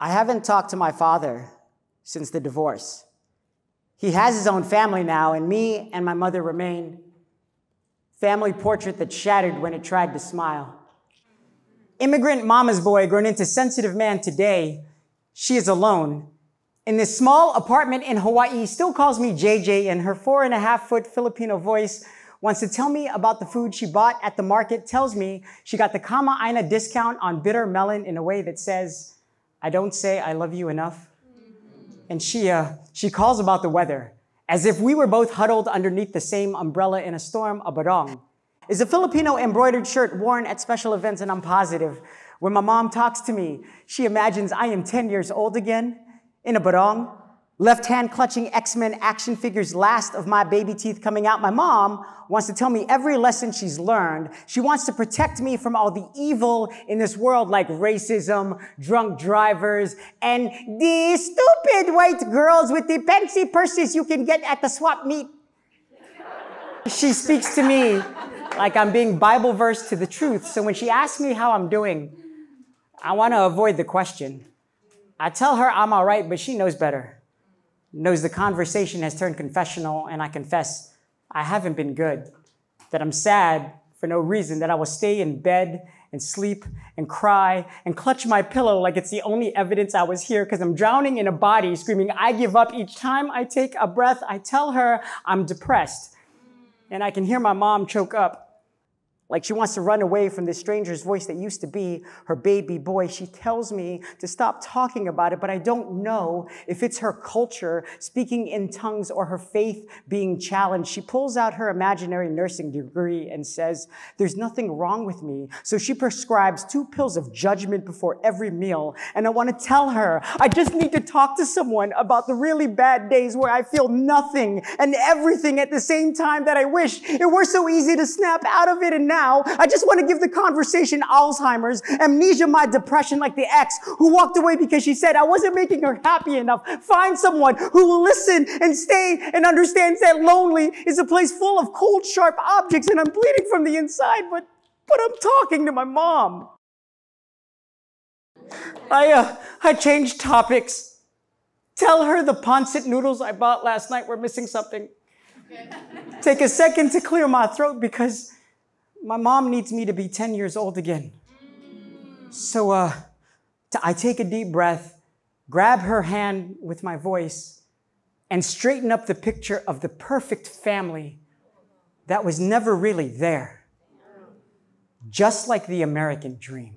I haven't talked to my father since the divorce. He has his own family now, and me and my mother remain. Family portrait that shattered when it tried to smile. Immigrant mama's boy grown into sensitive man today, she is alone. In this small apartment in Hawaii, still calls me JJ, and her four and a half foot Filipino voice wants to tell me about the food she bought at the market, tells me she got the Kama Aina discount on bitter melon in a way that says, I don't say I love you enough. And she, uh, she calls about the weather, as if we were both huddled underneath the same umbrella in a storm, a barong. Is a Filipino embroidered shirt worn at special events, and I'm positive. When my mom talks to me, she imagines I am 10 years old again in a barong, left hand clutching X-Men action figures, last of my baby teeth coming out. My mom wants to tell me every lesson she's learned. She wants to protect me from all the evil in this world like racism, drunk drivers, and the stupid white girls with the fancy purses you can get at the swap meet. She speaks to me like I'm being Bible verse to the truth. So when she asks me how I'm doing, I want to avoid the question. I tell her I'm all right, but she knows better knows the conversation has turned confessional, and I confess I haven't been good, that I'm sad for no reason, that I will stay in bed and sleep and cry and clutch my pillow like it's the only evidence I was here because I'm drowning in a body screaming, I give up each time I take a breath. I tell her I'm depressed. And I can hear my mom choke up. Like she wants to run away from this stranger's voice that used to be her baby boy. She tells me to stop talking about it, but I don't know if it's her culture speaking in tongues or her faith being challenged. She pulls out her imaginary nursing degree and says, there's nothing wrong with me. So she prescribes two pills of judgment before every meal. And I want to tell her, I just need to talk to someone about the really bad days where I feel nothing and everything at the same time that I wish it were so easy to snap out of it and now now. I just want to give the conversation Alzheimer's, amnesia, my depression, like the ex who walked away because she said I wasn't making her happy enough. Find someone who will listen and stay and understands that lonely is a place full of cold, sharp objects and I'm bleeding from the inside, but, but I'm talking to my mom. I, uh, I changed topics. Tell her the pancit noodles I bought last night were missing something. Take a second to clear my throat because my mom needs me to be 10 years old again. So uh, I take a deep breath, grab her hand with my voice, and straighten up the picture of the perfect family that was never really there. Just like the American dream.